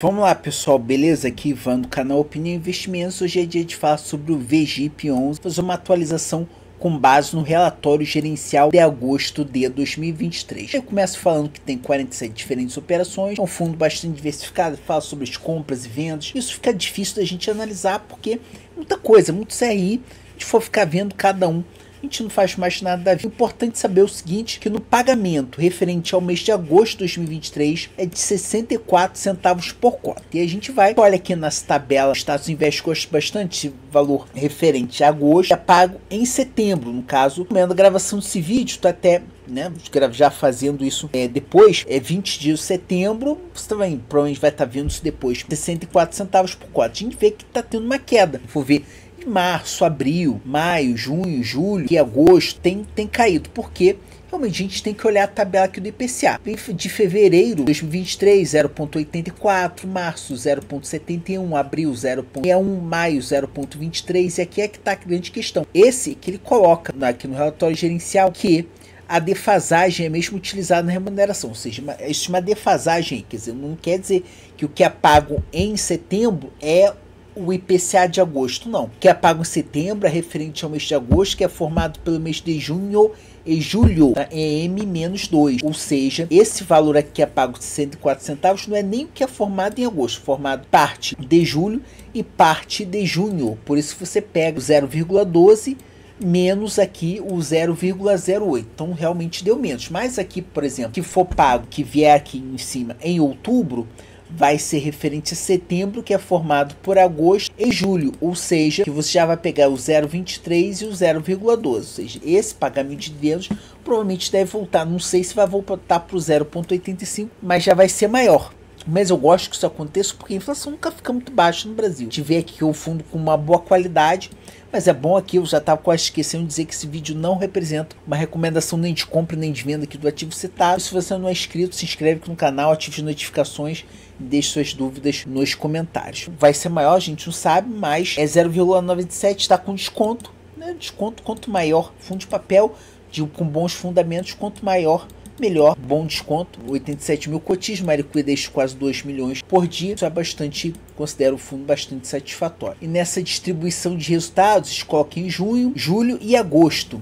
Vamos lá pessoal, beleza? Aqui Ivan do canal Opinião Investimentos. Hoje é dia de falar sobre o VGIP11, fazer uma atualização com base no relatório gerencial de agosto de 2023. Eu começo falando que tem 47 diferentes operações, é um fundo bastante diversificado, fala sobre as compras e vendas. Isso fica difícil da gente analisar porque é muita coisa, muito CRI, a gente for ficar vendo cada um a gente não faz mais nada da vida. Importante saber o seguinte, que no pagamento referente ao mês de agosto de 2023 é de 64 centavos por cota. E a gente vai, olha aqui nas tabelas, Estados Invest gosta bastante valor referente a agosto, é pago em setembro, no caso, a gravação desse vídeo, tá até né, já fazendo isso é, depois, é 20 de setembro, você também provavelmente vai estar tá vendo isso depois, 64 centavos por cota. A gente vê que está tendo uma queda. Vou ver março, abril, maio, junho, julho e agosto tem, tem caído. Porque realmente a gente tem que olhar a tabela aqui do IPCA. De fevereiro de 2023, 0,84, março 0,71, abril 0,61, maio 0,23 e aqui é que está a grande questão. Esse que ele coloca aqui no relatório gerencial que a defasagem é mesmo utilizada na remuneração, ou seja, existe uma defasagem, quer dizer, não quer dizer que o que é pago em setembro é o IPCA de agosto, não. Que é pago em setembro, é referente ao mês de agosto, que é formado pelo mês de junho e julho, tá? é M-2. Ou seja, esse valor aqui é pago de 104 centavos não é nem o que é formado em agosto, formado parte de julho e parte de junho. Por isso você pega o 0,12 menos aqui o 0,08. Então realmente deu menos. Mas aqui, por exemplo, que for pago, que vier aqui em cima em outubro, vai ser referente a setembro, que é formado por agosto e julho, ou seja, que você já vai pegar o 0,23 e o 0,12, ou seja, esse pagamento de dividendos provavelmente deve voltar, não sei se vai voltar para o 0,85, mas já vai ser maior. Mas eu gosto que isso aconteça porque a inflação nunca fica muito baixa no Brasil. Tiver aqui o fundo com uma boa qualidade, mas é bom aqui, eu já estava quase esquecendo de dizer que esse vídeo não representa uma recomendação nem de compra nem de venda aqui do ativo citado. Se você não é inscrito, se inscreve aqui no canal, ative as notificações e deixe suas dúvidas nos comentários. Vai ser maior, a gente não sabe, mas é 0,97, está com desconto. Né? Desconto quanto maior, fundo de papel de, com bons fundamentos, quanto maior melhor, bom desconto, 87 mil. Cotis, uma liquidez de quase 2 milhões por dia, isso é bastante, considero o fundo bastante satisfatório. E nessa distribuição de resultados, coloca em junho, julho e agosto.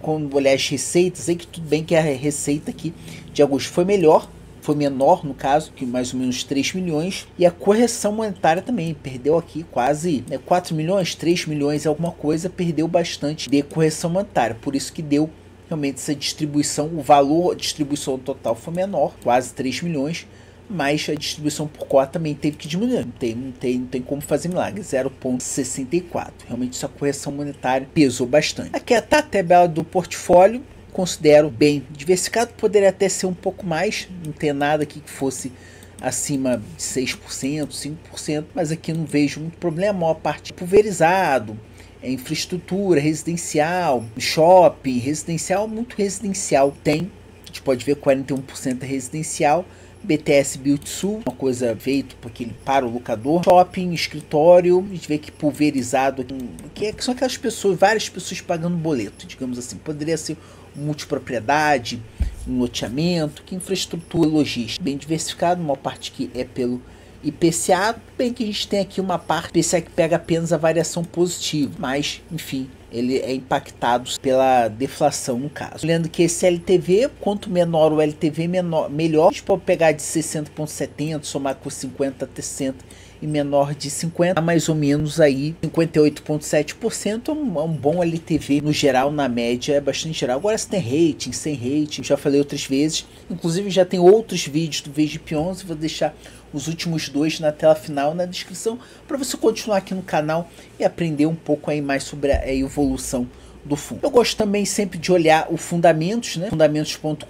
Quando olhar as receitas, aí que tudo bem que a receita aqui de agosto foi melhor, foi menor no caso, que mais ou menos 3 milhões, e a correção monetária também perdeu aqui quase né, 4 milhões, 3 milhões alguma coisa, perdeu bastante de correção monetária, por isso que deu realmente essa distribuição, o valor, distribuição total foi menor, quase 3 milhões, mas a distribuição por cota também teve que diminuir, não tem, não tem, não tem como fazer milagre, 0,64. Realmente essa correção monetária pesou bastante. Aqui está a tabela do portfólio, considero bem diversificado, poderia até ser um pouco mais, não tem nada aqui que fosse acima de 6%, 5%, mas aqui não vejo muito problema, a maior parte pulverizado, é infraestrutura residencial, shopping, residencial, muito residencial tem. A gente pode ver 41% é residencial. BTS Build Sul, uma coisa feito porque ele para o locador. Shopping, escritório, a gente vê que pulverizado, que é, são aquelas pessoas, várias pessoas pagando boleto, digamos assim. Poderia ser multipropriedade, um loteamento, que infraestrutura logística. Bem diversificado, uma parte que é pelo IPCA, bem que a gente tem aqui uma parte IPCA que pega apenas a variação positiva, mas enfim, ele é impactado pela deflação no caso. Lembrando que esse LTV, quanto menor o LTV, menor, melhor. A gente pode pegar de 60,70, somar com 50 a 60 e menor de 50, mais ou menos aí 58,7%, é um, é um bom LTV no geral, na média, é bastante geral. Agora se tem rating, sem rating, já falei outras vezes, inclusive já tem outros vídeos do VGP11, vou deixar os últimos dois na tela final na descrição para você continuar aqui no canal e aprender um pouco aí mais sobre a evolução do fundo. Eu gosto também sempre de olhar o fundamentos, né? fundamentos.com.br,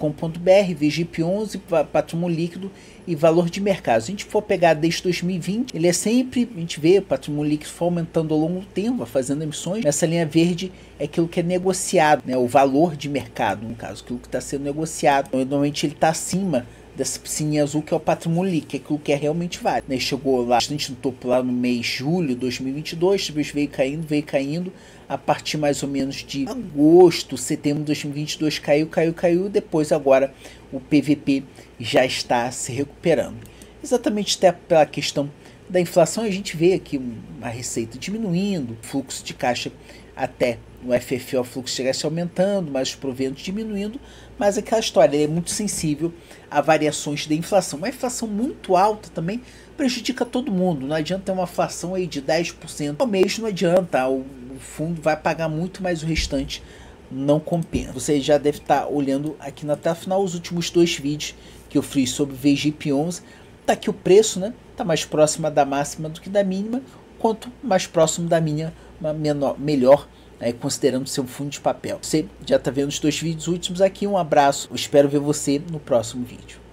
VGP11, patrimônio líquido e valor de mercado. Se a gente for pegar desde 2020, ele é sempre, a gente vê o patrimônio líquido aumentando ao longo do tempo, fazendo emissões. Essa linha verde é aquilo que é negociado, né? o valor de mercado, no caso, aquilo que está sendo negociado. Então, normalmente ele está acima dessa piscininha azul que é o patrimônio líquido, que é aquilo que é realmente válido. Né? Chegou lá bastante no topo lá no mês de julho de 2022, depois veio caindo, veio caindo, a partir mais ou menos de agosto, setembro de 2022 caiu, caiu, caiu, depois agora o PVP já está se recuperando. exatamente até pela questão da inflação, a gente vê aqui uma receita diminuindo, fluxo de caixa até no FFO o fluxo estivesse aumentando, mas os proventos diminuindo, mas aquela história é muito sensível a variações da inflação. Uma inflação muito alta também prejudica todo mundo. Não adianta ter uma inflação aí de 10% ao mês, não adianta. O, fundo vai pagar muito, mas o restante não compensa. Você já deve estar olhando aqui na tela final os últimos dois vídeos que eu fiz sobre VGIP11. Tá aqui o preço, né? Tá mais próxima da máxima do que da mínima. Quanto mais próximo da mínima, menor, melhor é, considerando seu fundo de papel. Você já está vendo os dois vídeos últimos aqui. Um abraço. Eu espero ver você no próximo vídeo.